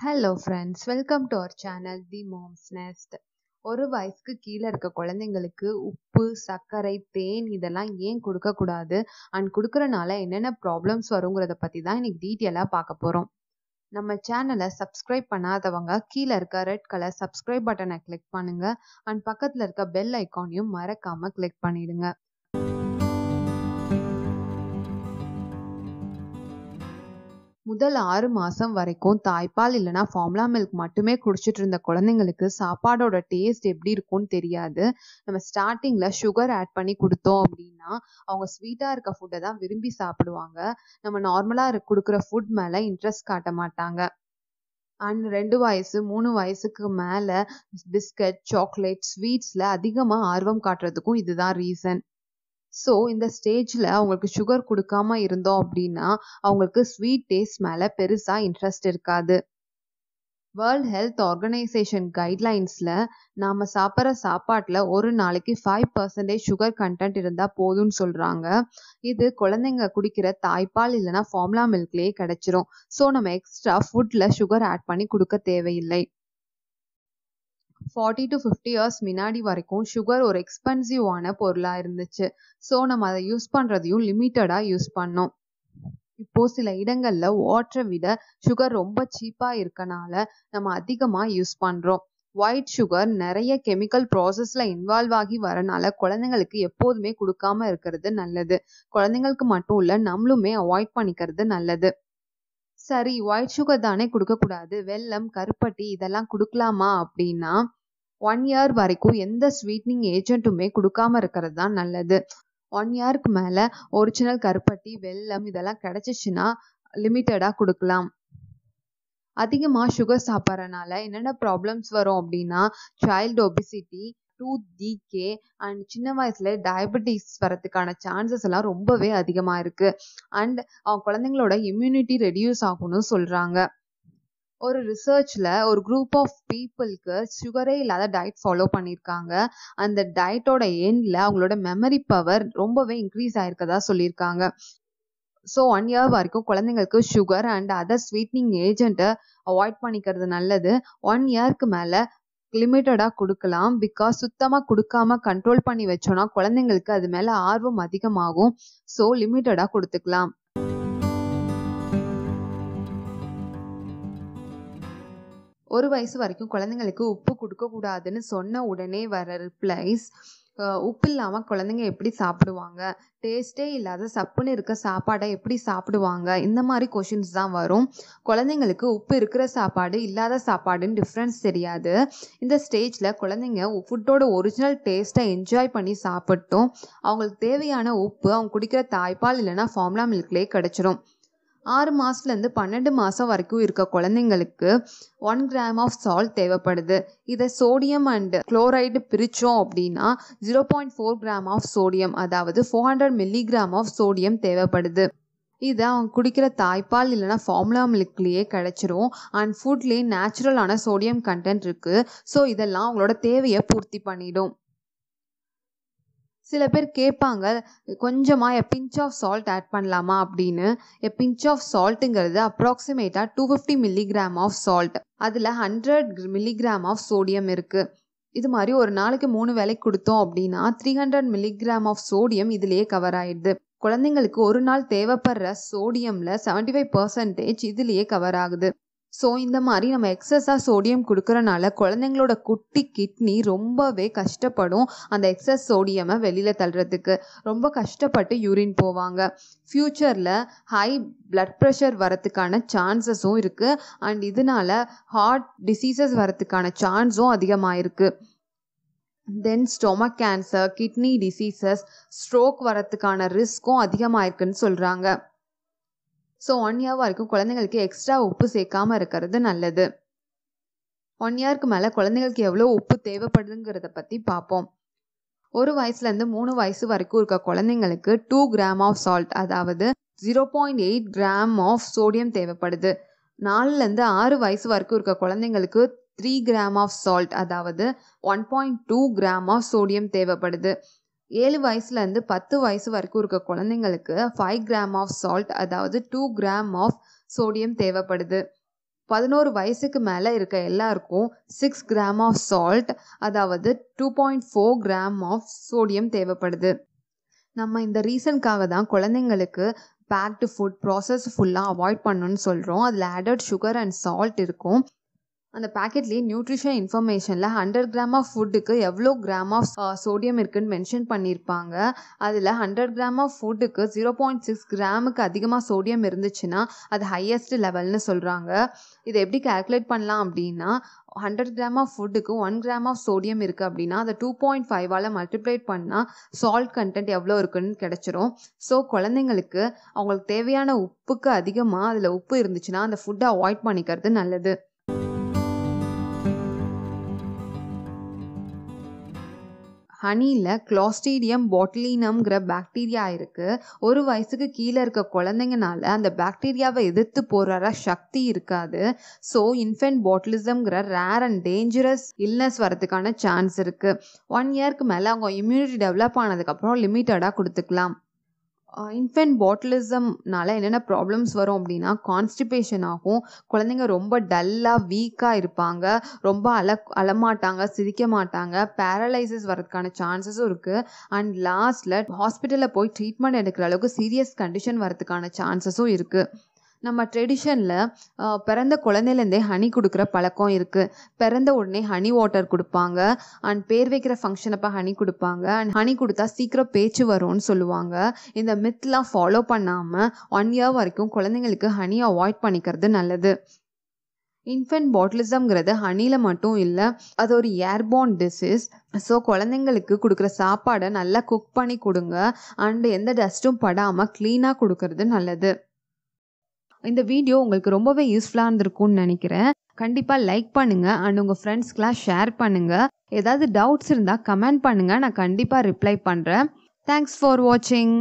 Hello friends welcome to our channel the moms nest ஒரு வயசுக்கு கீழே இருக்க குழந்தைங்களுக்கு உப்பு சர்க்கரை தேன் இதெல்லாம் ஏன் கொடுக்கக்கூடாது அண்ட் கொடுக்குறனால என்னென்ன ப்ராப்ளம்ஸ் வருங்கிறத பற்றி தான் இன்னைக்கு டீட்டெயிலாக பார்க்க போகிறோம் நம்ம சேனலை சப்ஸ்கிரைப் பண்ணாதவங்க கீழே இருக்க ரெட் கலர் சப்ஸ்கிரைப் பட்டனை கிளிக் பண்ணுங்க. அண்ட் பக்கத்தில் இருக்க பெல் ஐக்கானையும் மறக்காமல் கிளிக் பண்ணிடுங்க. முதல் ஆறு மாதம் வரைக்கும் தாய்ப்பால் இல்லைனா ஃபார்முலா மில்க் மட்டுமே குடிச்சிட்டு இருந்த குழந்தைங்களுக்கு சாப்பாடோட டேஸ்ட் எப்படி இருக்கும்னு தெரியாது. நம்ம ஸ்டார்டிங்கில் சுகர் ஆட் பண்ணி கொடுத்தோம் அப்படின்னா அவங்க ஸ்வீட்டாக இருக்க ஃபுட்டை தான் விரும்பி சாப்பிடுவாங்க. நம்ம நார்மலாக கொடுக்குற ஃபுட் மேலே இன்ட்ரெஸ்ட் காட்ட மாட்டாங்க. அண்ட் ரெண்டு வயசு மூணு வயசுக்கு மேலே பிஸ்கட் சாக்லேட் ஸ்வீட்ஸில் அதிகமாக ஆர்வம் காட்டுறதுக்கும் இதுதான் ரீசன் ஸோ இந்த ஸ்டேஜில் அவங்களுக்கு சுகர் கொடுக்காம இருந்தோம் அப்படின்னா அவங்களுக்கு ஸ்வீட் டேஸ்ட் மேலே பெருசாக இன்ட்ரெஸ்ட் இருக்காது. வேர்ல்ட் ஹெல்த் ஆர்கனைசேஷன் கைட்லைன்ஸில் நாம் சாப்பிட்ற சாப்பாட்டில் ஒரு நாளைக்கு ஃபைவ் பர்சன்டேஜ் சுகர் கண்டென்ட் இருந்தால் போதும்னு சொல்கிறாங்க இது குழந்தைங்க குடிக்கிற தாய்ப்பால் இல்லைனா ஃபார்முலா மில்க்லேயே கிடச்சிரும். ஸோ நம்ம எக்ஸ்ட்ரா ஃபுட்டில் சுகர் ஆட் பண்ணி கொடுக்க தேவையில்லை. ஃபார்ட்டி டு ஃபிஃப்டி இயர்ஸ் முன்னாடி வரைக்கும் சுகர் ஒரு எக்ஸ்பென்சிவான பொருளாக இருந்துச்சு. ஸோ நம்ம அதை யூஸ் பண்ணுறதையும் லிமிட்டடாக யூஸ் பண்ணோம். இப்போ சில இடங்கள்ல வாட்டரை விட சுகர் ரொம்ப சீப்பாக இருக்கனால நம்ம அதிகமாக யூஸ் பண்ணுறோம் ஒயிட் சுகர் நிறைய கெமிக்கல் ப்ராசஸில் இன்வால்வ் ஆகி வரனால குழந்தைங்களுக்கு எப்போதுமே கொடுக்காம இருக்கிறது நல்லது. குழந்தைங்களுக்கு மட்டும் இல்லை நம்மளுமே அவாய்ட் பண்ணிக்கிறது நல்லது. சரி ஒயிட் சுகர் தானே கொடுக்கக்கூடாது. வெல்லம் கருப்பட்டி இதெல்லாம் கொடுக்கலாமா அப்படின்னா ஒன் இயர் வரைக்கும் எந்த ஸ்வீட்னிங் ஏஜென்ட்டுமே கொடுக்காம இருக்கிறது தான் நல்லது. ஒன் இயருக்கு மேலே ஒரிஜினல் கருப்பட்டி வெல்லம் இதெல்லாம் கிடச்சிச்சின்னா லிமிட்டடாக கொடுக்கலாம். அதிகமாக சுகர் சாப்பிட்றனால என்னென்ன ப்ராப்ளம்ஸ் வரும் அப்படின்னா child obesity tooth decay and சின்ன வயசுல டயபெட்டிஸ் வரதுக்கான சான்சஸ் எல்லாம் ரொம்பவே அதிகமாக இருக்குது அண்ட் அவங்க குழந்தைங்களோட இம்யூனிட்டி ரெடியூஸ் ஆகும்னு சொல்கிறாங்க ஒரு ரிசர்ச்சில் ஒரு குரூப் ஆஃப் பீப்புளுக்கு சுகரே இல்லாத டயட் ஃபாலோ பண்ணியிருக்காங்க அந்த டயட்டோட எண்டில் அவங்களோட மெமரி பவர் ரொம்பவே இன்க்ரீஸ் ஆயிருக்கதா சொல்லியிருக்காங்க ஸோ ஒன் இயர் வரைக்கும் குழந்தைங்களுக்கு சுகர் அண்ட் அதர் ஸ்வீட்னிங் ஏஜென்ட்டை அவாய்ட் பண்ணிக்கிறது நல்லது. ஒன் இயர்க்கு மேலே லிமிட்டடாக கொடுக்கலாம். பிகாஸ் சுத்தமாக கொடுக்காம கண்ட்ரோல் பண்ணி வச்சோன்னா குழந்தைங்களுக்கு அது மேலே ஆர்வம் அதிகமாகும். ஸோ லிமிட்டடாக கொடுத்துக்கலாம். ஒரு வயசு வரைக்கும் குழந்தைங்களுக்கு உப்பு கொடுக்கக்கூடாதுன்னு சொன்ன உடனே வர ரிப்ளைஸ் உப்பு இல்லாமல் குழந்தைங்க எப்படி சாப்பிடுவாங்க? டேஸ்டே இல்லாத சப்புன்னு இருக்க சாப்பாடை எப்படி சாப்பிடுவாங்க? இந்த மாதிரி கொஷின்ஸ் தான் வரும். குழந்தைங்களுக்கு உப்பு இருக்கிற சாப்பாடு இல்லாத சாப்பாடுன்னு டிஃப்ரென்ஸ் தெரியாது. இந்த ஸ்டேஜில் குழந்தைங்க ஃபுட்டோட ஒரிஜினல் டேஸ்ட்டை என்ஜாய் பண்ணி சாப்பிட்டோம். அவங்களுக்கு தேவையான உப்பு அவங்க குடிக்கிற தாய்ப்பால் இல்லைன்னா ஃபார்முலா மில்க்லேயே கிடச்சிரும். ஆறு மாதத்துலேருந்து பன்னெண்டு மாதம் வரைக்கும் இருக்க குழந்தைங்களுக்கு ஒன் கிராம் ஆஃப் சால்ட் தேவைப்படுது. இதை சோடியம் அண்ட் குளோரைடு பிரித்தோம் அப்படின்னா zero point four gram of sodium அதாவது four hundred milligram of sodium தேவைப்படுது. இது அவங்க குடிக்கிற தாய்ப்பால் இல்லைனா ஃபார்முலா மில்க்லேயே கிடச்சிரும். அண்ட் ஃபுட்லேயே நேச்சுரலான சோடியம் கண்டென்ட் இருக்குது ஸோ இதெல்லாம் அவங்களோட தேவையை பூர்த்தி பண்ணிடும். சில பேர் கேட்பாங்க கொஞ்சமாக a pinch of salt add பண்ணலாமா? அப்படின்னு. எ பிஞ்ச் ஆஃப் சால்ட்டுங்கிறது அப்ராக்சிமேட்டாக two fifty milligram of salt அதில் ஹண்ட்ரட் மில்லிகிராம் ஆஃப் சோடியம் இருக்குது இது மாதிரி ஒரு நாளைக்கு மூணு வேலைக்கு கொடுத்தோம் அப்படின்னா three hundred milligram of sodium இதுலேயே கவர் ஆயிடுது. குழந்தைங்களுக்கு ஒரு நாள் தேவைப்படுற சோடியமில் செவன்டி ஃபைவ் பர்சன்டேஜ் இதுலேயே கவர் ஆகுது. ஸோ இந்த மாதிரி நம்ம எக்ஸஸாக சோடியம் கொடுக்குறனால குழந்தைங்களோட குட்டி கிட்னி ரொம்பவே கஷ்டப்படும் அந்த எக்ஸஸ் சோடியமை வெளியில் தள்ளுறதுக்கு. ரொம்ப கஷ்டப்பட்டு யூரின் போவாங்க. ஃப்யூச்சரில் ஹை பிளட் ப்ரெஷர் வரத்துக்கான சான்சஸும் இருக்குது அண்ட் இதனால ஹார்ட் டிசீசஸ் வரத்துக்கான சான்ஸும் அதிகமாக இருக்குது then stomach cancer kidney diseases stroke வரத்துக்கான ரிஸ்க்கும் அதிகமாக இருக்குன்னு சொல்கிறாங்க ஸோ ஒன் இயர் வரைக்கும் குழந்தைங்களுக்கு எக்ஸ்ட்ரா உப்பு சேர்க்காம இருக்கிறது நல்லது. ஒன் இயர்க்கு மேலே குழந்தைங்களுக்கு எவ்வளோ உப்பு தேவைப்படுதுங்கிறத பற்றி பார்ப்போம். ஒரு வயசுலேருந்து மூணு வயசு வரைக்கும் இருக்க குழந்தைங்களுக்கு டூ கிராம் ஆஃப் சால்ட் அதாவது zero point eight gram of sodium தேவைப்படுது. நாலுலேருந்து ஆறு வயசு வரைக்கும் இருக்க குழந்தைங்களுக்கு த்ரீ கிராம் ஆஃப் சால்ட் அதாவது one point two gram of sodium தேவைப்படுது. ஏழு வயசுலேருந்து பத்து வயசு வரைக்கும் இருக்க குழந்தைங்களுக்கு ஃபைவ் கிராம் ஆஃப் சால்ட் அதாவது டூ கிராம் ஆஃப் சோடியம் தேவைப்படுது. பதினோரு வயசுக்கு மேலே இருக்க எல்லாருக்கும் சிக்ஸ் கிராம் ஆஃப் சால்ட் அதாவது two point four gram of sodium தேவைப்படுது. நம்ம இந்த ரீசனுக்காக தான் குழந்தைங்களுக்கு பேக்டு ஃபுட் ப்ராசஸ் ஃபுல்லாக அவாய்ட் பண்ணணும்னு சொல்கிறோம் அதில் ஆடட் சுகர் அண்ட் சால்ட் இருக்கும். அந்த பேக்கெட்லேயே நியூட்ரிஷன் இன்ஃபர்மேஷனில் ஹண்ட்ரட் கிராம் ஆஃப் ஃபுட்டுக்கு எவ்வளோ கிராம் ஆஃப் சோடியம் இருக்குன்னு மென்ஷன் பண்ணியிருப்பாங்க அதில் ஹண்ட்ரட் கிராம் ஆஃப் ஃபுட்டுக்கு ஜீரோ பாயிண்ட் சிக்ஸ் கிராமுக்கு அதிகமாக சோடியம் இருந்துச்சுன்னா அது ஹையஸ்ட் லெவல்னு சொல்கிறாங்க இதை எப்படி கால்குலேட் பண்ணலாம் அப்படின்னா ஹண்ட்ரட் கிராம் ஆஃப் ஃபுட்டுக்கு ஒன் கிராம் ஆஃப் சோடியம் இருக்குது அப்படின்னா அதை டூ பாயிண்ட் ஃபைவால் மல்டிப்ளேட் பண்ணால் சால்ட் கண்டென்ட் எவ்வளோ இருக்குன்னு கிடச்சிரும். ஸோ குழந்தைங்களுக்கு அவங்களுக்கு தேவையான உப்புக்கு அதிகமாக அதில் உப்பு இருந்துச்சுன்னா அந்த ஃபுட்டை அவாய்ட் பண்ணிக்கிறது நல்லது. ஹனியில் கிளாஸ்டீடியம் பாட்டிலினம்ங்கிற பாக்டீரியா இருக்குது ஒரு வயசுக்கு கீழே இருக்க குழந்தைங்கனால அந்த பாக்டீரியாவை எதிர்த்து போகிற சக்தி இருக்காது. ஸோ இன்ஃபென்ட் பாட்டிலிசம்ங்கிற ரேர் அண்ட் டேஞ்சரஸ் இல்னஸ் வரதுக்கான சான்ஸ் இருக்குது ஒன் இயர்க்கு மேலே அவங்க இம்யூனிட்டி டெவலப் ஆனதுக்கப்புறம் லிமிட்டடாக கொடுத்துக்கலாம். இன்ஃபென்ட் பாட்டிலிசம்னால என்னென்ன ப்ராப்ளம்ஸ் வரும் அப்படின்னா கான்ஸ்டிபேஷன் ஆகும். குழந்தைங்க ரொம்ப டல்லாக வீக்காக இருப்பாங்க. ரொம்ப அல அழமாட்டாங்க சிரிக்க மாட்டாங்க. பேரலைசஸ் வரதுக்கான சான்சஸும் இருக்குது அண்ட் லாஸ்ட்டில் ஹாஸ்பிட்டலில் போய் ட்ரீட்மெண்ட் எடுக்கிற அளவுக்கு சீரியஸ் கண்டிஷன் வரதுக்கான சான்சஸும் இருக்குது நம்ம ட்ரெடிஷனில் பிறந்த குழந்தையிலேருந்தே ஹனி கொடுக்குற பழக்கம் இருக்குது பிறந்த உடனே ஹனி வாட்டர் கொடுப்பாங்க. அண்ட் பேர் வைக்கிற ஃபங்க்ஷன் அப்போ ஹனி கொடுப்பாங்க. அண்ட் ஹனி கொடுத்தா சீக்கிரம் பேச்சு வரும்னு சொல்லுவாங்க. இந்த மித்லாம் ஃபாலோ பண்ணாமல் ஒன் இயர் வரைக்கும் குழந்தைங்களுக்கு ஹனி அவாய்ட் பண்ணிக்கிறது நல்லது. இன்ஃபென்ட் பாட்டிலிசம்ங்கிறது ஹனியில் மட்டும் இல்லை அது ஒரு ஏர்போன் டிசீஸ் ஸோ குழந்தைங்களுக்கு கொடுக்குற சாப்பாடை நல்லா குக் பண்ணி கொடுங்க. அண்ட் எந்த டஸ்ட்டும் படாமல் க்ளீனாக கொடுக்கறது நல்லது. இந்த வீடியோ உங்களுக்கு ரொம்பவே யூஸ்ஃபுல்லாக இருந்திருக்கும்னு நினைக்கிறேன். கண்டிப்பாக லைக் பண்ணுங்கள் அண்ட் உங்கள் ஃப்ரெண்ட்ஸ்க்கெலாம் ஷேர் பண்ணுங்கள் ஏதாவது டவுட்ஸ் இருந்தால் கமெண்ட் பண்ணுங்கள் நான் கண்டிப்பாக ரிப்ளை பண்ணுறேன் தேங்க்ஸ் ஃபார் வாட்சிங்